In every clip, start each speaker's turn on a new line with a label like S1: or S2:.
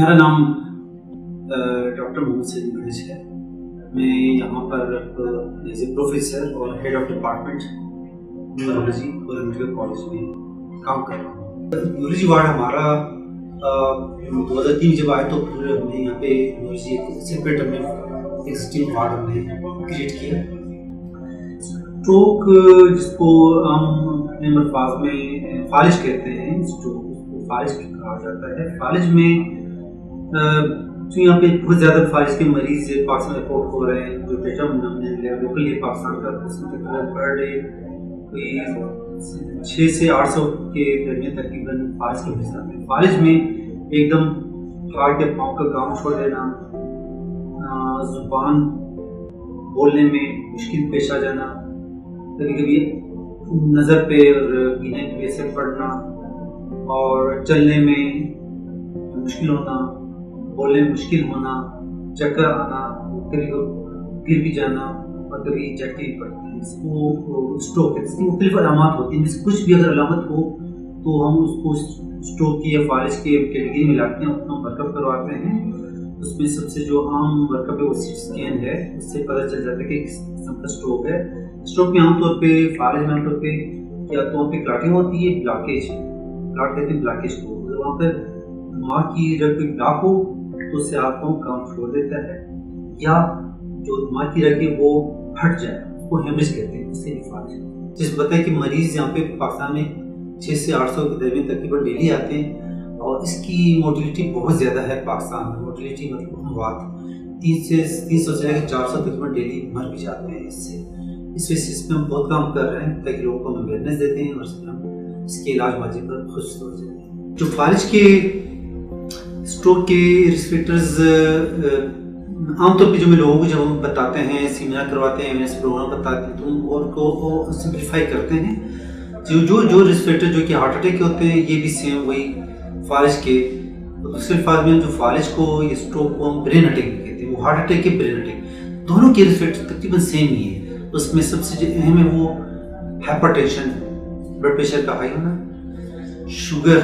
S1: میرا نام ڈاکٹر محمد سعید گنیش ہے۔ میں یہاں پر ایز اے پروفیسر اور ہیڈ آف ڈپارٹمنٹ نیورولوجی اور میڈیکل کالج میں کام کر رہا ہوں۔ نیورولوجی وارڈ ہمارا دو ہزار تین جب آئے تو پھر ہم نے یہاں پہ نیورولوجی ایک سیپریٹ ہم نے ایکسٹیم وارڈ ہم نے کریٹ کیا۔ اسٹروک جس کو ہم اپنے الفاظ میں فالج کہتے ہیں اسٹروک کو فالج کہا جاتا ہے۔ فالج میں تو یہاں پہ بہت زیادہ فارج کے مریض پاکستان رپورٹ ہو رہے ہیں، جو ڈیٹا ہم نے لیا، لوکل یہ پاکستان کا پر ڈے کوئی چھ سے آٹھ سو کے درمیان تقریباً فارج کے حصہ میں فارج میں ایک دم ہارٹ کے پاؤں کا کام چھوڑ دینا زبان بولنے میں مشکل پیش آ جانا کبھی کبھی نظر پہ اور گینے پہ سے پڑنا اور چلنے میں مشکل ہونا۔ بولنے مشکل ہونا، چکر آنا کبھی گر بھی جانا اور کبھی جھٹکے بھی پڑتے ہیں اس کو اسٹروک اس کی مختلف علامات ہوتی ہیں۔ جس کچھ بھی اگر علامت ہو، تو ہم اس کو اسٹروک کی یا فالج کے کیٹیگری میں لاتے ہیں اس کو ورک اپ کرواتے ہیں۔ اس میں سب سے جو عام ورک اپ ہے، وہ سی اسکین ہے۔ اس سے پتہ چل جاتا ہے کہ کس قسم کا اسٹروک ہے۔ اسٹروک میں عام طور پہ فالج میں عام طور پہ یا تو وہاں پہ کلاٹنگ ہوتی ہے بلاکیج کلاٹ کہتے ہیں بلاکیج کو۔ وہاں پہ دماغ کی اگر کوئی بلاک ہو اس سے آپ کو کام چھوڑ دیتا ہے، یا جو دماغ کی رگیں وہ پھٹ جائے اس کو کہتے ہیں، اس سے نفاذ جس بتائے کہ مریض یہاں پہ پاکستان میں چھ سے آٹھ سو کے درمیان تقریباً ڈیلی آتے ہیں، اور اس کی موٹیلیٹی بہت زیادہ ہے پاکستان میں۔ موٹیلیٹی مطلب اموات تین سے تین سو سے لے کے چار سو تقریباً ڈیلی مر بھی جاتے ہیں اس سے۔ اس وجہ سے اس میں ہم بہت کام کر رہے ہیں، تاکہ لوگوں کو ہم اویئرنیس دیتے ہیں اور اس میں ہم اس کے علاج ماضی پر خوش ہو جاتے جو فالج کے اسٹروک کے ریسپیکٹرز uh, uh, عام طور پہ جو میں لوگوں کو جب ہم بتاتے ہیں سیمینار کرواتے ہیں پروگرام بتاتے ہیں تو ہم اور کو سمپلیفائی کرتے ہیں۔ جو جو جو ریسپیکٹر جو کہ ہارٹ اٹیک کے ہوتے ہیں، یہ بھی سیم وہی فالج کے۔ دوسرے الفاظ میں، جو فالج کو، یہ اسٹروک کو ہم برین اٹیک کہتے ہیں، وہ ہارٹ اٹیک کے برین اٹیک دونوں کے ریسپیکٹر تقریباً سیم ہی ہے اس میں سب سے اہم ہے وہ ہائپر ٹینشن بلڈ پریشر کا ہائی ہونا شوگر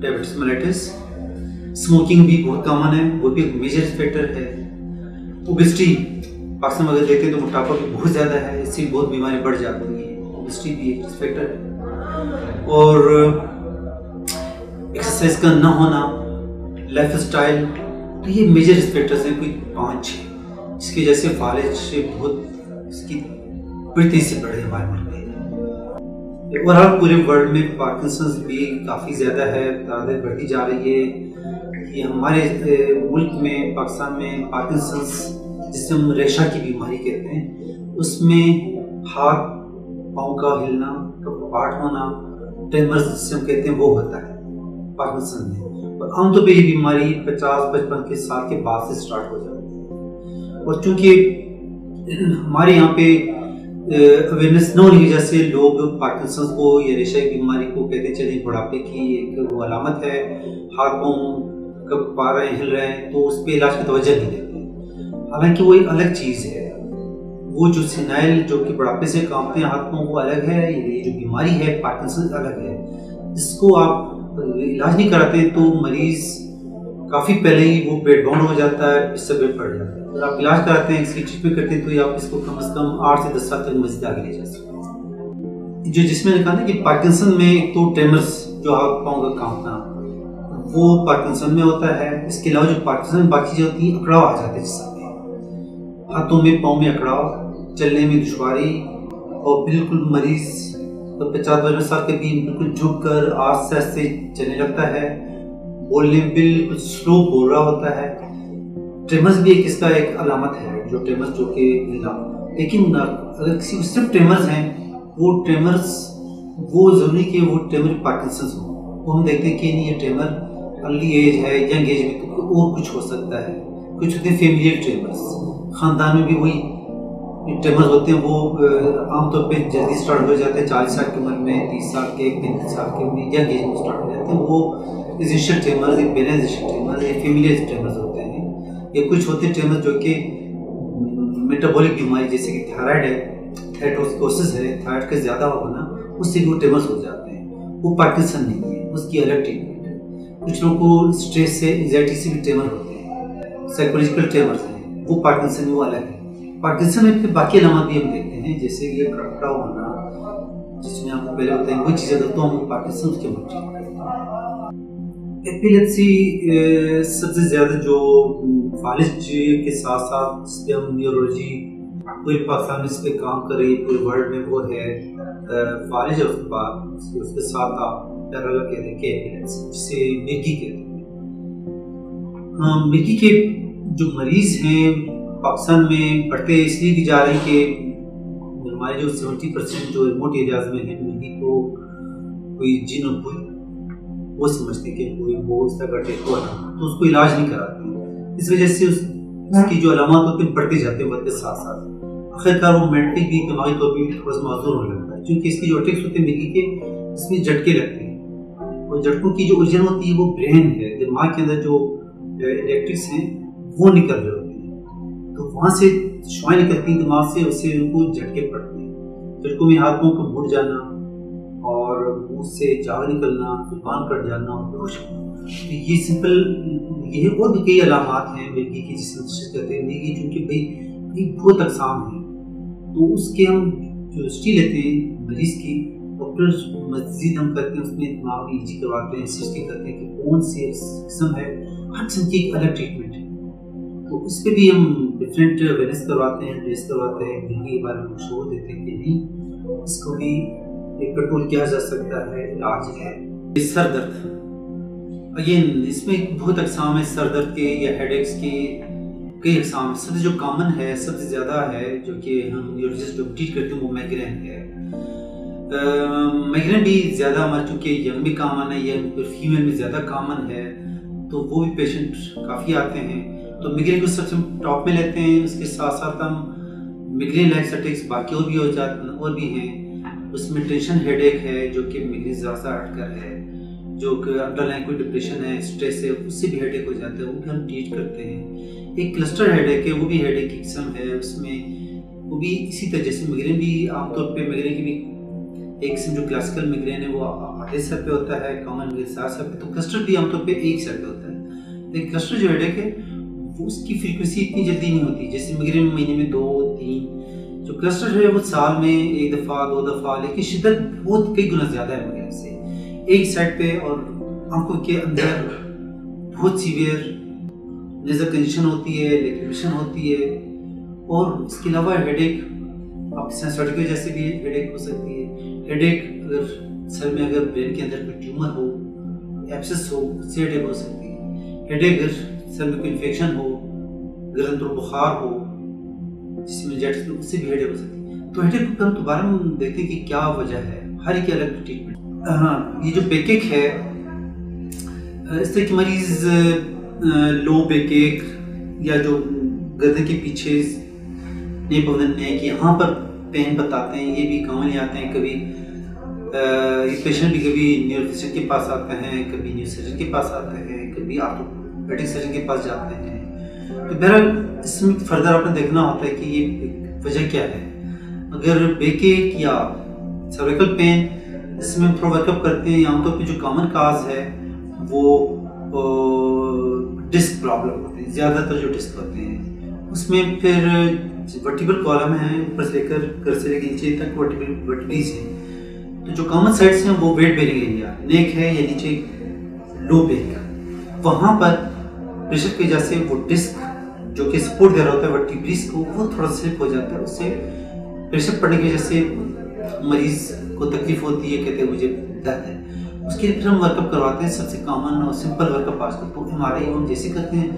S1: ڈائبٹیز ملیٹس اسموکنگ بھی بہت کامن ہے، وہ بھی ایک میجر فیکٹر ہے۔ اوبیسٹی پاکستان میں اگر دیکھتے ہیں تو موٹاپا بھی بہت زیادہ ہے، اس سے بہت بیماری بڑھ جاتی ہیں اوبیسٹی بھی ایک فیکٹر ہے۔ اور ایکسرسائز کا نہ ہونا لائف اسٹائل تو یہ میجر فیکٹرز ہیں، کوئی پانچ جس کی وجہ سے فالج سے بہت، اس کی بڑی تیزی سے بڑھے ہمارے ملک میں۔ اوور آل پورے ورلڈ میں پارکنسنس بھی کافی زیادہ ہے تعداد بڑھتی جا رہی ہے۔ کہ ہمارے ملک میں، پاکستان میں پارکنسنس جسے ہم ریشا کی بیماری کہتے ہیں، اس میں ہاتھ، پاؤں کا ہلنا پاٹ ہونا، ٹیمرز جسے ہم کہتے ہیں، وہ ہوتا ہے پارکنسن میں۔ اور عام طور پہ یہ بیماری پچاس، پچپن کے سال کے بعد سے اسٹارٹ ہو جاتی ہے۔ اور چونکہ ہمارے یہاں پہ اویئرنیس نہ ہونے کی وجہ سے لوگ پارکنسنس کو یا ریشا کی بیماری کو کہتے چلیں بڑھاپے کی ایک وہ علامت ہے۔ ہاتھ، پاؤں کب پا رہے ہیں ہل رہے ہیں، تو اس پہ علاج کی توجہ نہیں دیتے۔ حالانکہ وہ ایک الگ چیز ہے۔ وہ جو سینائل جو کہ بڑھاپے سے کامتے ہیں ہاتھ وہ الگ ہے یہ جو بیماری ہے، پارکنسن الگ ہے۔ اس کو آپ علاج نہیں کراتے تو مریض کافی پہلے ہی وہ بیڈ باؤنڈ ہو جاتا ہے، اس سے بیڈ پڑ جاتا ہے۔ اگر آپ علاج کراتے ہیں، اس کی ٹریٹمنٹ کرتے ہیں، تو آپ اس کو کم از کم آٹھ سے دس سال تک مزید آگے لے جا سکتے ہیں۔ جو جس میں نے کہا نا کہ پارکنسن میں تو ٹیمرس جو ہاتھ پاؤں کا کام تھا وہ پارکنسن میں ہوتا ہے، اس کے علاوہ جو پارکنسن باقی جو ہوتی ہیں، اکڑاؤ آ جاتے ہیں جسم میں ہاتھوں میں، پاؤں میں اکڑاؤ، چلنے میں دشواری اور بالکل مریض پچاس پچپن سال کے بھی بالکل جھک کر آس سے آستے چلنے لگتا ہے۔ بولنے بالکل سلو بول رہا ہوتا ہے۔ ٹریمرز بھی ایک اس کا ایک علامت ہے، جو ٹریمرز جو کہ لیکن اگر کسی اس سے ٹریمرز ہیں، وہ ٹریمرز، وہ ضروری کہ وہ ٹریمر پارکنسنس ہوں۔ وہ ہم دیکھتے ہیں کہ نہیں، یہ ٹریمر ارلی ایج ہے ینگ ایج میں تو اور کچھ ہو سکتا ہے کچھ ہوتے ہیں فیملیئر ٹریمرس خاندان میں بھی وہی ٹریمرز ہوتے ہیں وہ عام طور پہ جلدی اسٹارٹ ہو جاتے ہیں چالیس سال کی عمر میں تیس سال کے پینتیس سال کے میں ینگ ایج میں اسٹارٹ ہو جاتے ہیں وہ ایزیشن ٹریمرز بینائزیشن ٹریمرز ایک فیملیئر ٹریمرز ہوتے ہیں. یا کچھ ہوتے ہیں ٹریمرز جو کہ میٹابولک بیماری جیسے کہ تھائرائڈ ہے تھائٹوسکوسس ہے تھائرائڈ کا زیادہ ہونا، اس سے بھی وہ ٹریمرز ہو جاتے ہیں. وہ پارکنسن نہیں ہے، اس کی الگ ٹریٹمنٹ کچھ لوگوں کو اسٹریس سے انزائٹی سے بھی ٹریمر ہوتے ہیں. سائیکولوجیکل ٹریمرس ہیں. وہ پارکنسن وہ الگ ہے پارکنسن میں پھر باقی علامات بھی ہم دیکھتے ہیں، جیسے یہ کڑکڑا ہونا، جس میں آپ کو پہلے ہوتے ہیں، وہ چیزیں تو ہم پارکنسن کے مٹھے ایپیلیپسی سب سے زیادہ جو فالج کے ساتھ ساتھ اس پہ ہم نیورولوجی پورے پاکستان میں اس پہ کام کر رہی ہے پورے ورلڈ میں وہ ہے فالج اور اس کے ساتھ آپ پیرالہ کہتے ہیں کہ ایپیلیپسی جسے میگی کہتے ہیں ہاں، میگی کے جو مریض ہیں، پاکستان میں بڑھتے اس لیے بھی جا رہے ہیں کہ ہمارے جو سیونٹی پرسینٹ جو ریموٹ ایریاز میں ہیں، میگی کو کوئی جن اور کوئی وہ سمجھتے کہ کوئی وہ اس طرح کا ہوا تو اس کو علاج نہیں کراتے اس وجہ سے اس کی جو علامات ہوتے ہیں، بڑھتے جاتے ہیں بڑھتے ساتھ ساتھ۔ آخر کار وہ مینٹلی بھی دماغی طور پہ بھی تھوڑا سا معذور ہونے لگتا ہے۔ کیونکہ اس کی جو اٹیکس ہوتے ہیں ملی کے، اس میں جھٹکے لگتے ہیں۔ اور جھٹکوں کی جو اوریجن ہوتی ہے وہ برین ہے، دماغ کے اندر جو الیکٹرکس ہیں، وہ نکل رہے ہوتے ہیں۔ تو وہاں سے شوائیں نکلتی ہیں، دماغ سے اس سے ان کو جھٹکے پڑتے ہیں۔ جھٹکوں میں ہاتھوں کو مڑ جانا اور منہ سے جاگ نکلنا، زبان کٹ جانا اور بے بہوش یہ سمپل یہ اور بھی کئی علامات ہیں مرغی کی جس میں کرتے ہیں مرغی چونکہ بھائی بہت اقسام ہیں۔ تو اس کے ہم جو ہسٹری لیتے ہیں، مریض کی اور پھر مزید ہم کرتے ہیں، اس میں دماغ ای جی کرواتے ہیں سرچ کرتے ہیں کہ کون سی قسم ہے، ہر قسم کی ایک الگ ٹریٹمنٹ ہے۔ تو اس پہ بھی ہم ڈفرینٹ اویئرنیس کرواتے ہیں ٹیسٹ کرواتے ہیں مرغی کے بارے میں مشہور دیتے ہیں کہ نہیں، اس کو بھی کنٹرول کیا جا سکتا ہے، علاج ہے۔ سر درد۔ اگین اس میں بہت اقسام ہے سر درد کے یا ہیڈ ایکس کے۔ کئی اقسام سب سے جو کامن ہے، سب سے زیادہ ہے، جو کہ ہم نیورولوجسٹ جو کرتے ہیں، وہ مائگرین ہے مائگرین بھی زیادہ ہمارا چونکہ ینگ میں کامن ہے، یا فیمیل میں زیادہ کامن ہے، تو وہ بھی پیشنٹ کافی آتے ہیں۔ تو مگرین کو سب سے ٹاپ میں لیتے ہیں، اس کے ساتھ ساتھ ہم مگرین لائک سٹیکس باقی اور بھی ہو جاتے ہیں اور بھی ہیں۔ اس میں ٹینشن ہیڈ ایک ہے، جو کہ مگرین زیادہ ہٹ کر ہے، جو کہ انڈر لائن کوئی ڈپریشن ہے اسٹریس ہے، اس سے بھی ہیڈ ایک ہو جاتا ہے وہ بھی ہم ٹریٹ کرتے ہیں۔ ایک کلسٹر ہیڈ ایک ہے، وہ بھی ہیڈ ایک کی قسم ہے۔ اس میں وہ بھی اسی طرح جیسے مگرین بھی عام طور پہ مگرین کی بھی ایک قسم جو کلاسیکل مگرین ہے وہ آدھے سر پہ ہوتا ہے کامن مگرین سات سر پہ، تو کلسٹر بھی عام طور پہ ایک سر پہ ہوتا ہے۔ لیکن کلسٹر جو ہیڈ ایک ہے وہ اس کی فریکوینسی اتنی جلدی نہیں ہوتی، جیسے مگرین مہینے میں دو، تین۔ جو کلسٹر جو ہے وہ سال میں ایک دفعہ، دو دفعہ، لیکن شدت بہت کئی گنا زیادہ ہے مگرین سے۔ ایک سائڈ پہ اور آنکھوں کے اندر بہت سیویئر نیزر کنڈیشن ہوتی ہے لیکریشن ہوتی ہے۔ اور اس کے علاوہ ہیڈ ایک آپ سینسرٹ کی وجہ سے بھی ہیڈ ایک ہو سکتی ہے۔ ہیڈ ایک اگر سر میں اگر برین کے اندر کوئی ٹیومر ہو ایپسس ہو اس سے ہیڈ ہو سکتی ہے۔ ہیڈ ایک اگر سر میں کوئی انفیکشن ہو گرد اور بخار ہو، جس میں جیٹس اس سے بھی ہیڈ ہو سکتی ہے۔ تو ہیڈ ایک ہم دوبارہ ہم دیکھتے ہیں کہ کیا وجہ ہے، ہر ایک الگ ٹریٹمنٹ ہاں یہ جو بیک ایک ہے، اس طرح کی مریض، لو بیک ایک یا جو گردن کے پیچھے نیپ بدن کہ یہاں پر پین بتاتے ہیں، یہ بھی کامن آتے ہیں، کبھی یہ پیشنٹ بھی کبھی نیورو کے پاس آتے ہیں، کبھی نیو سرجن کے پاس آتے ہیں، کبھی آرتھوپیڈک سرجن کے پاس جاتے ہیں۔ تو بہرحال اس میں فردر آپ نے دیکھنا ہوتا ہے کہ یہ وجہ کیا ہے۔ اگر بیک ایک یا سرویکل پین اس میں تھوڑا ورک اپ کرتے ہیں۔ عام طور پہ جو کامن کاز ہے، وہ ڈسک پرابلم ہوتے ہیں، زیادہ تر جو ڈسک ہوتے ہیں۔ اس میں پھر ورٹیبل کالم ہیں اوپر سے لے کر گھر سے لے کے نیچے تک ورٹیبل ورٹیبلیز ہیں۔ تو جو کامن سائڈس ہیں وہ ویٹ بیرنگ ایریا نیک ہے یا نیچے لو بیک وہاں پر پریشر کی وجہ سے وہ ڈسک جو کہ سپورٹ دے رہا ہوتا ہے ورٹیبلیز کو وہ تھوڑا سلپ ہو جاتا ہے اس سے پریشر پڑنے کی وجہ سے مریض کو تکلیف ہوتی ہے، کہتے ہیں مجھے درد ہے۔ اس کے لیے پھر ہم ورک اپ کرواتے ہیں، سب سے کامن اور سمپل ورک اپ آج کل۔ تو ایم آر آئی ہم جیسے کرتے ہیں،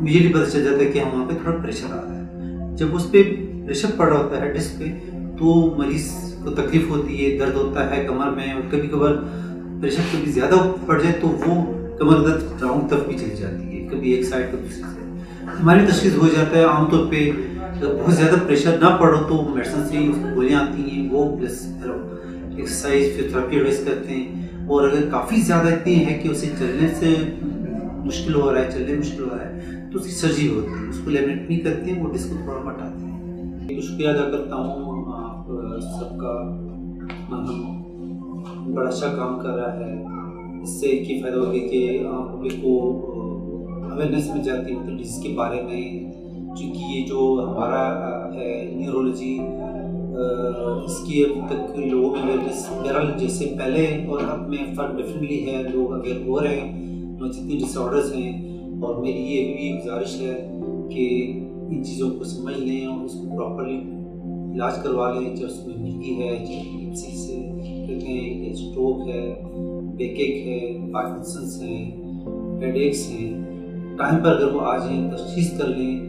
S1: مجھے پتہ چل جاتا ہے کہ وہاں پہ تھوڑا پریشر آ رہا ہے۔ جب اس پہ پریشر پڑ رہا ہوتا ہے ڈسک پہ، تو مریض کو تکلیف ہوتی ہے، درد ہوتا ہے، کمر میں اور کبھی کبھار پریشر کبھی زیادہ پڑ جائے تو وہ کمر درد راؤنڈ تک بھی چلی جاتی ہے، کبھی ایک سائڈ کبھی دوسری سائڈ ہماری تشخیص ہو جاتا ہے عام طور پہ بہت زیادہ پریشر نہ پڑو تو میڈیسن سے گولیاں آتی ہیں، وہ پلس ایکسرسائز پھر ایڈوائز کرتے ہیں۔ اور اگر کافی زیادہ اتنی ہے کہ اسے چلنے سے مشکل ہو رہا ہے، چلنے مشکل ہو رہا ہے تو اس کی سرجری ہوتی ہے، اس کو لیمنیٹ نہیں کرتے ہیں وہ ڈسک کو تھوڑا مٹاتے ہیں۔ شکریہ ادا کرتا ہوں سب کا مطلب بڑا اچھا کام کر رہا ہے۔ اس سے ایک ہی فائدہ ہوگا کہ پبلک کو اویئرنیس مل جاتی ہے مطلب ڈیزیز کے بارے میں۔ چونکہ یہ جو ہمارا ہے نیورولوجی اس کی اب تک لوگوں میں اویئرنیس بہرحال جیسے پہلے اور اب میں فرق ڈیفینٹلی ہے۔ لوگ اویئر ہو رہے ہیں جتنی ڈس آڈرس ہیں، اور میری یہ بھی گزارش ہے کہ ان چیزوں کو سمجھ لیں اور اس کو پراپرلی علاج کروا لیں جب اس میں ملکی ہے جی سے کہتے ہیں کہ اسٹروک ہے بیک ایک ہے پارکنسنس ہیں ہیڈ ایکس ہیں۔ ٹائم پر اگر وہ آ جائیں، تشخیص کر لیں،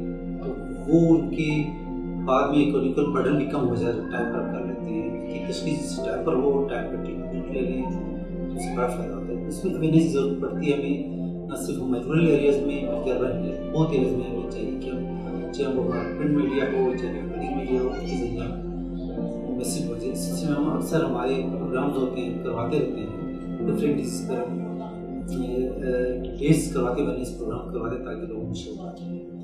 S1: تو وہ ان کے بعد میں اکونیکل برڈن بھی کم ہو جائے ٹائم پر کر لیتے ہیں۔ کہ تشخیص ٹائم پر ہو ٹائم پر ٹریٹمنٹ لے لیں، تو اس سے بڑا فائدہ ہوتا ہے۔ اس میں اویئرنیس ضرورت پڑتی ہے ہمیں نہ صرف ہمیں ایریاز میں، بلکہ اربن بہت ایریاز میں ہمیں چاہیے کہ ہم چاہے وہ پرنٹ میڈیا ہو چاہے پرنٹنگ میڈیا ہو اس ذریعہ ذریعے میسج ہو اس سلسلے میں ہم اکثر ہمارے پروگرامز ہوتے ہیں کرواتے رہتے ہیں ڈفرینٹ ڈیزیز پر ٹیسٹ کرواتے بنے اس پروگرام کرواتے تاکہ لوگوں کو شو